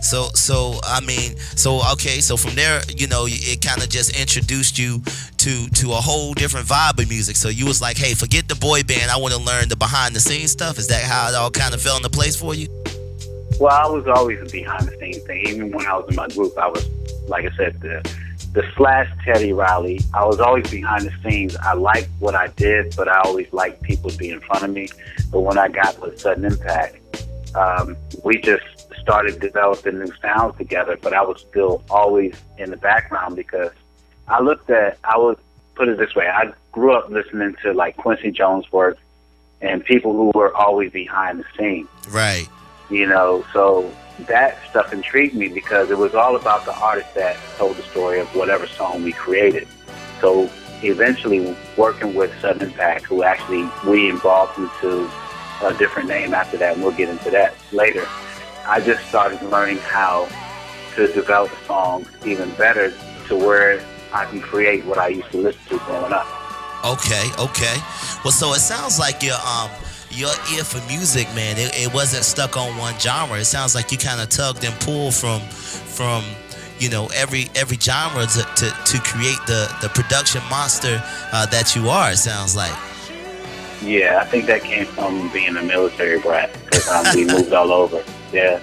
So so I mean so okay so from there you know it kind of just introduced you to to a whole different vibe of music. So you was like, hey, forget the boy band. I want to learn the behind the scenes stuff. Is that how it all kind of fell into place for you? Well, I was always a behind the scenes thing. Even when I was in my group, I was like I said the the slash Teddy Riley. I was always behind the scenes. I liked what I did, but I always liked people to be in front of me. But when I got with Sudden Impact, um, we just started developing new sounds together. But I was still always in the background because I looked at. I was put it this way. I grew up listening to like Quincy Jones work and people who were always behind the scenes. Right. You know, so that stuff intrigued me because it was all about the artist that told the story of whatever song we created. So eventually working with Sudden Impact, who actually we evolved into a different name after that, and we'll get into that later. I just started learning how to develop songs even better to where I can create what I used to listen to growing up. Okay, okay. Well, so it sounds like your um your ear for music, man, it, it wasn't stuck on one genre. It sounds like you kind of tugged and pulled from from you know every every genre to, to, to create the the production monster uh, that you are. It sounds like. Yeah, I think that came from being a military brat because um, we moved all over. Yeah,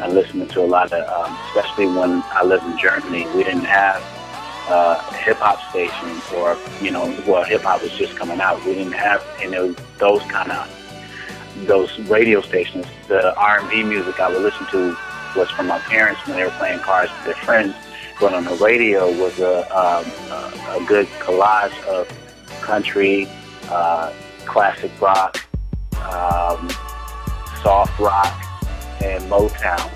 and listening to a lot of, um, especially when I lived in Germany, we didn't have uh, hip hop stations or you know, well, hip hop was just coming out. We didn't have you know those kind of those radio stations. The R and B music I would listen to was from my parents when they were playing cards with their friends. But on the radio was a um, a, a good collage of country, uh, classic rock, um, soft rock, and Motown.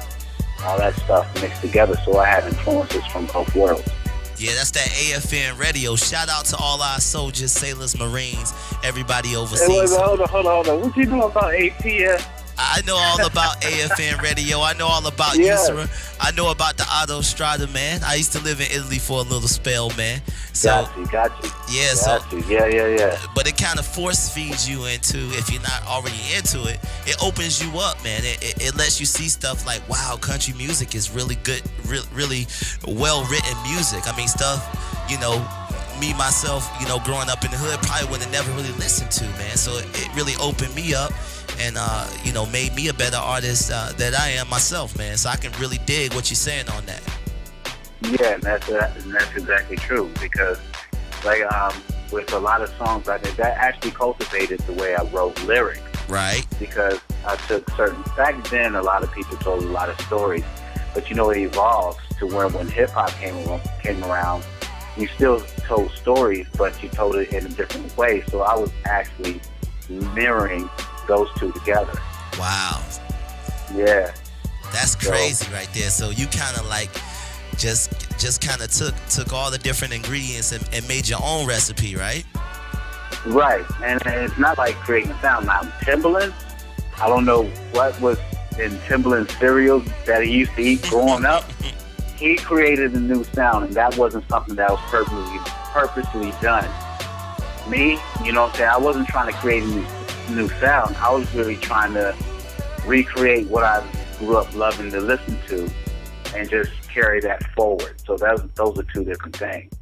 All that stuff mixed together. So I had influences from both worlds. Yeah, that's that AFN radio. Shout out to all our soldiers, sailors, marines, everybody overseas. Hey, wait, hold on, hold on, hold on. What you doing about ATF? I know all about AFN radio. I know all about Yeah. USERA. I know about the Auto Strada, man. I used to live in Italy for a little spell, man. So got you, got you. yeah, so you. Yeah, yeah, yeah. but it kind of force feeds you into if you're not already into it it opens you up man it, it, it lets you see stuff like wow country music is really good re- really well written music i mean stuff you know me myself you know growing up in the hood probably would have never really listened to man so it really opened me up and uh, you know made me a better artist uh, that i am myself man so i can really dig what you're saying on that Yeah, and that's uh, and that's exactly true because, like, um, with a lot of songs I did, that actually cultivated the way I wrote lyrics right because I took certain. Back then, a lot of people told a lot of stories, but you know, it evolved to where when hip hop came around, came around, you still told stories, but you told it in a different way. So I was actually mirroring those two together. wow Yeah, That's So- crazy right there. So you kind of like just just kind of took took all the different ingredients and, and made your own recipe, right? Right, and it's not like creating a sound. Now, Timbaland, I don't know what was in Timbaland cereals that he used to eat growing up. He created a new sound, and that wasn't something that was purposely purposely done. Me, you know what I'm saying? I wasn't trying to create a new, new sound. I was really trying to recreate what I grew up loving to listen to, and just carry that forward. So that, those are two different things.